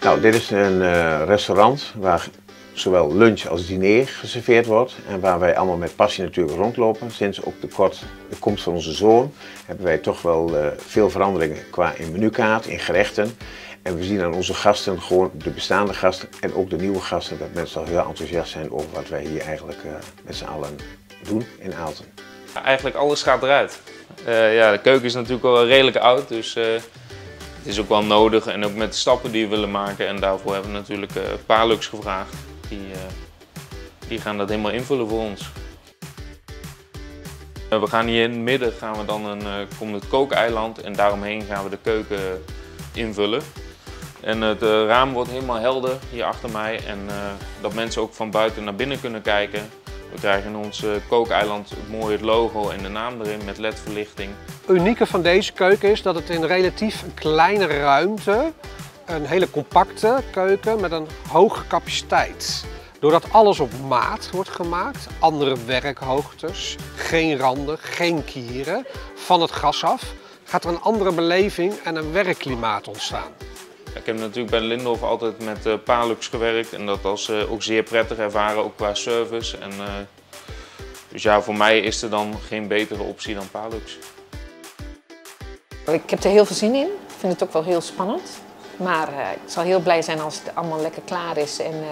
Nou, dit is een uh, restaurant waar zowel lunch als diner geserveerd wordt. En waar wij allemaal met passie natuurlijk rondlopen. Sinds ook de, kort, de komst van onze zoon hebben wij toch wel uh, veel veranderingen qua in menukaart, in gerechten. En we zien aan onze gasten, gewoon de bestaande gasten en ook de nieuwe gasten, dat mensen al heel enthousiast zijn over wat wij hier eigenlijk uh, met z'n allen doen in Aalten. Eigenlijk alles gaat eruit. Ja, de keuken is natuurlijk al redelijk oud, dus is ook wel nodig. En ook met de stappen die we willen maken. En daarvoor hebben we natuurlijk uh, Palux gevraagd. Die, die gaan dat helemaal invullen voor ons. We gaan hier in het midden gaan we dan een, komt het kookeiland en daaromheen gaan we de keuken invullen. En het raam wordt helemaal helder hier achter mij en dat mensen ook van buiten naar binnen kunnen kijken. We krijgen in ons kookeiland het mooie logo en de naam erin met ledverlichting. Het unieke van deze keuken is dat het in relatief kleine ruimte, een hele compacte keuken met een hoge capaciteit. Doordat alles op maat wordt gemaakt, andere werkhoogtes, geen randen, geen kieren, van het gas af, gaat er een andere beleving en een werkklimaat ontstaan. Ik heb natuurlijk bij Lindhof altijd met uh, Palux gewerkt en dat als uh, ook zeer prettig ervaren, ook qua service. En, uh, dus ja, voor mij is er dan geen betere optie dan Palux. Ik heb er heel veel zin in. Ik vind het ook wel heel spannend. Maar ik zal heel blij zijn als het allemaal lekker klaar is en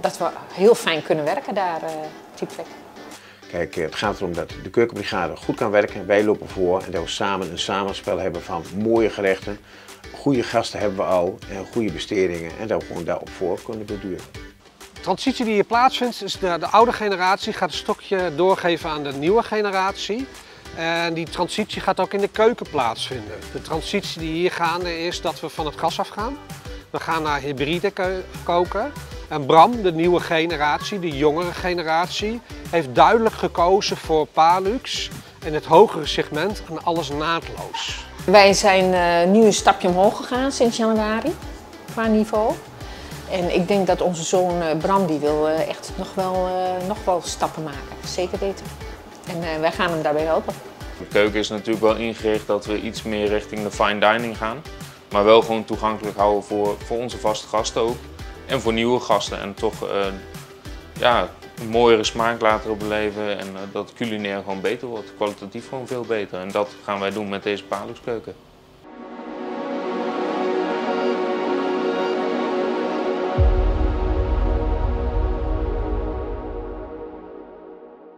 dat we heel fijn kunnen werken daar plek. Kijk, het gaat erom dat de keukenbrigade goed kan werken. Wij lopen voor en dat we samen een samenspel hebben van mooie gerechten. Goede gasten hebben we al en goede bestedingen en dat we gewoon daarop voor kunnen beduren. De transitie die hier plaatsvindt is de, de oude generatie gaat een stokje doorgeven aan de nieuwe generatie. En die transitie gaat ook in de keuken plaatsvinden. De transitie die hier gaande is dat we van het gas afgaan. We gaan naar hybride koken. En Bram, de nieuwe generatie, de jongere generatie, heeft duidelijk gekozen voor Palux in het hogere segment en alles naadloos. Wij zijn uh, nu een stapje omhoog gegaan sinds januari qua niveau. En ik denk dat onze zoon uh, Bram die wil uh, echt nog wel, nog wel stappen maken. Zeker weten. En wij gaan hem daarbij helpen. De keuken is natuurlijk wel ingericht dat we iets meer richting de fine dining gaan. Maar wel gewoon toegankelijk houden voor, voor onze vaste gasten ook. En voor nieuwe gasten. En toch ja, een mooiere smaak laten beleven en dat culinair gewoon beter wordt. Kwalitatief gewoon veel beter. En dat gaan wij doen met deze Palux keuken.